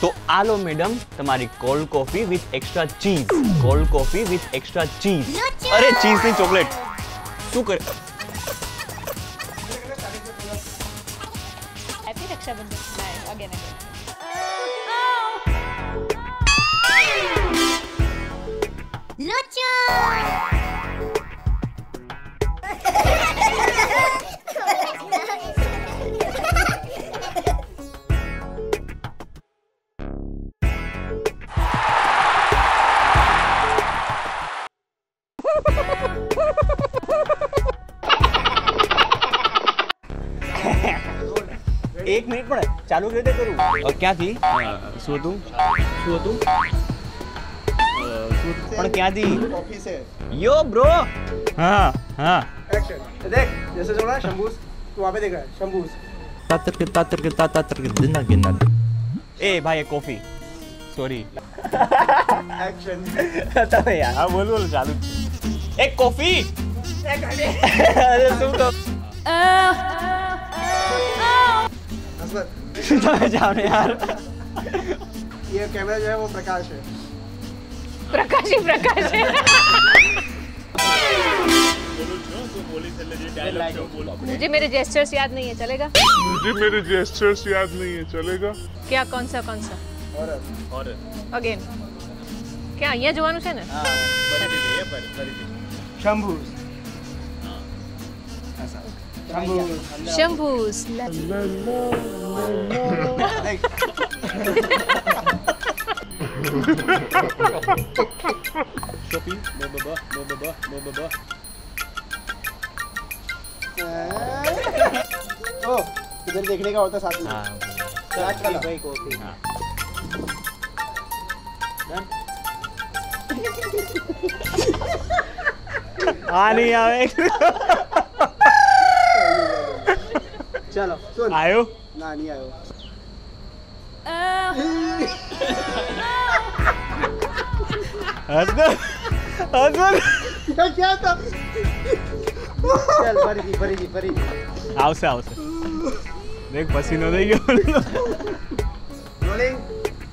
તો આલો મેડમ તમારી cold coffee with extra cheese cold coffee with extra cheese અરે ચીઝ ની ચોકલેટ શું કરે happy Rakshabandhan bye again again એક મિનિટ પણ ચાલુ કેવી રીતે કરું અ, ક્યાંથી શું હતું શું હતું અ, શું હતું? પણ ક્યાંથી ऑफिस है યો બ્રો હા હા एक्शन देख जैसे जो ना शंभूस तू वहाँ पे देख रहा है शंभूस તાતર કે તાતર કે તા તાતર કે દિના ગિના એ ભાઈ એ કોફી સોરી एक्शन તમે યાર હા બોલ બોલ ચાલુ एक कॉफ़ी। अरे तुम तो जाने यार। ये कैमरा जो है वो प्रकाश है। प्रकाश ही प्रकाश है। मुझे मेरे जेस्टर्स याद नहीं है चलेगा? मुझे मेरे जेस्टर्स याद नहीं है चलेगा? क्या कौन सा कौन सा? हॉरर अगेन क्या ये जवानू से ना? हाँ, Shamboos. Shamboos. Shamboos. Shopee, bababa, bababa, bababa. ओ इधर देखने का होता है साथ में साथ वाला भाई कॉफ़ी हाँ डन આની નહીં આવે. ચલો આવ્યો? ના નહીં આવ્યો. હસબન્ડ હસબન્ડ ક્યાં તો ચાલ ફરીથી ફરીથી ફરીથી. આવશે આવશે. દેખ પસીનો થઈ ગયો. રોલિંગ.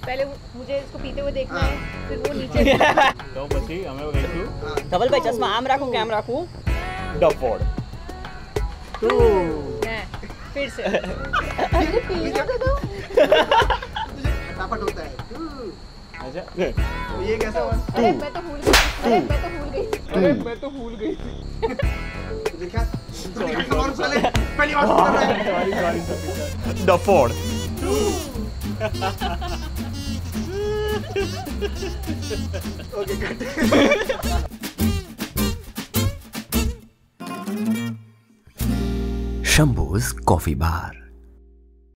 पहले मुझे इसको पीते हुए देखना है फिर वो नीचे તો પછી અમે કહીશું ધવલભાઈ ચશ્મા આમ રાખું કે આમ રાખું ડફોડ है फिर से फटाफट होता है અચ્છા तो ये कैसा हुआ अरे मैं तो भूल गई अरे मैं तो भूल गई अरे मैं तो भूल गई थी देखा तो देखा और पहले पहली बार सुन रहा है ડફોડ okay cut शंभूज कॉफ़ी बार।